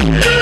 Yeah.